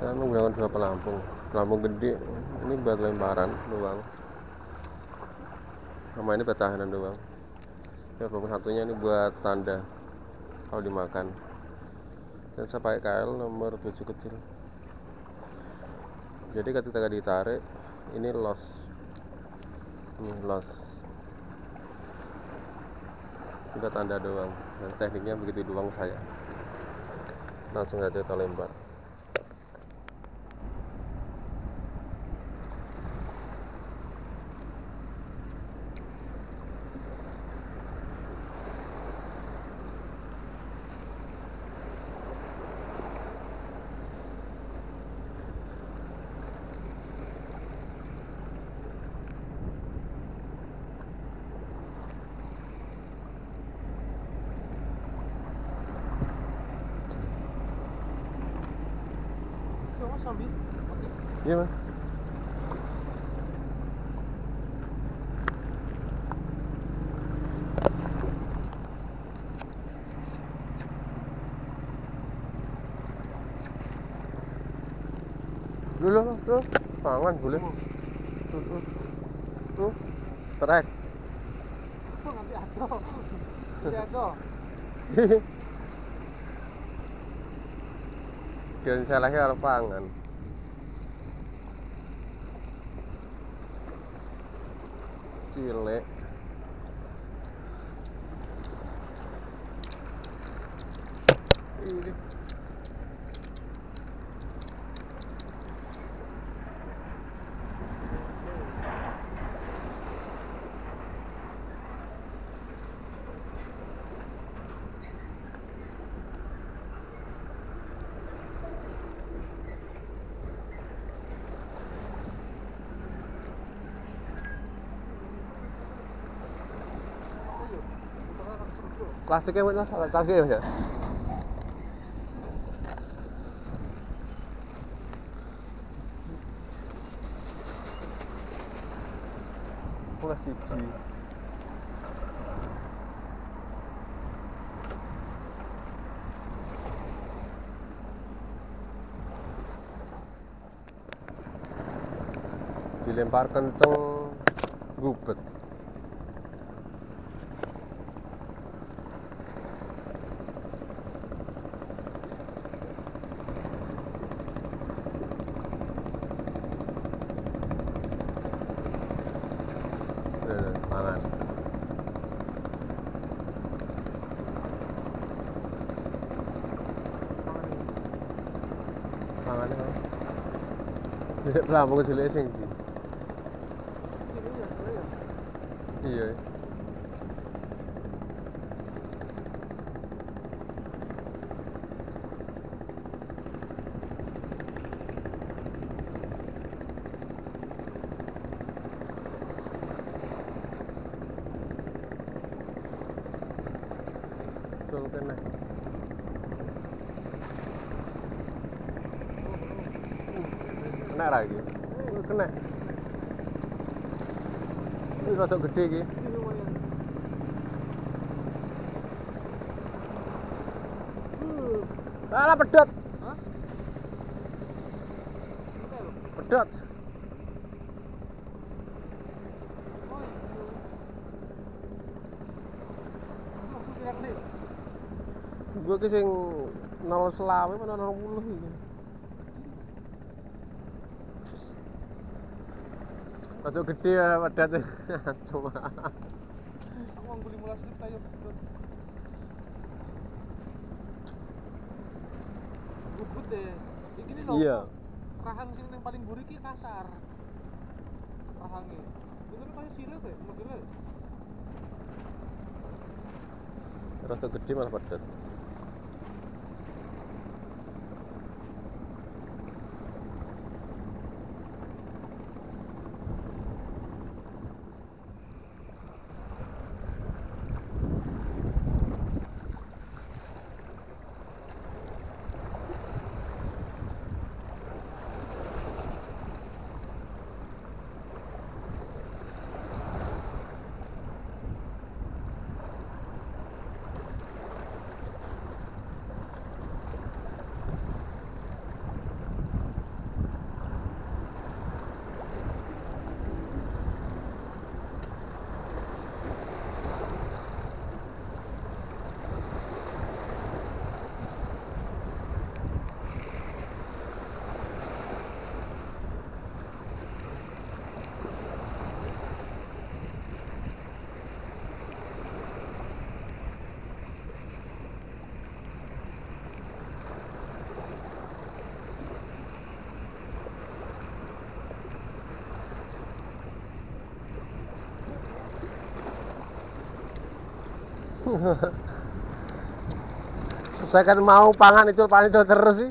cuma dua pelampung. Pelampung gede. Ini buat lemparan doang. Sama ini pertahanan doang. Ya pelampung satunya ini buat tanda kalau dimakan. Dan saya pakai KL nomor 7 kecil. Jadi ketika ditarik ini loss ini loss sudah tanda doang. Dan tekniknya begitu doang saya. Langsung aja kita lempar Iya mas. Lu lu lu, pangan boleh. Tuh tuh. Tuh. Trek. nanti ada nanti ada Dan salahnya kalau pangan. Cilek. Ini. Plastiknya mas, plastiknya mas ya. Kelas siji. Dilempar kenceng gubet. Bisa lambung cilik sing ndi? Iya. Betul kena. Kena lagi. Kena. Ini rada gede iki. Alah pedot. Hah? Pedot. Gue ki sing 0 selawe apa 0 iki. Rada gede ya. Cuma. Aku nganggo 15 menit ayo. Bubut deh. Iki nih lho. Iya. Rahang sing yang paling gurih ki kasar. Rahangnya. Itu kan kayak silet ya, modelnya. Rada gede malah pedot. Saya kan mau pangan itu pangan itu terus sih.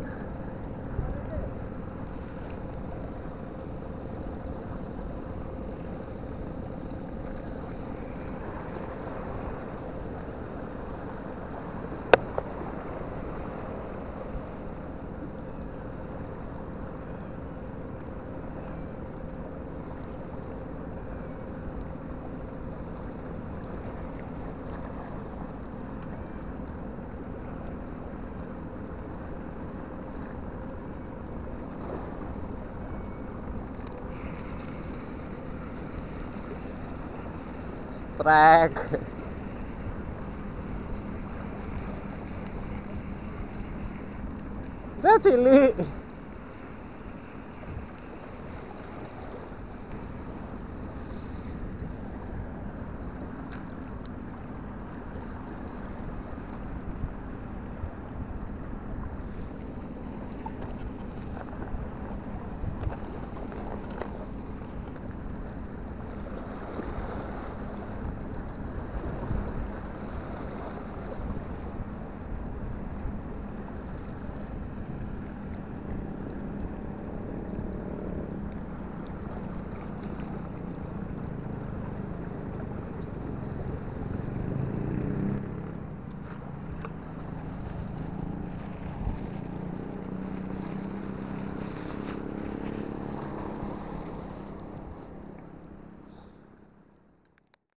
track. That's elite.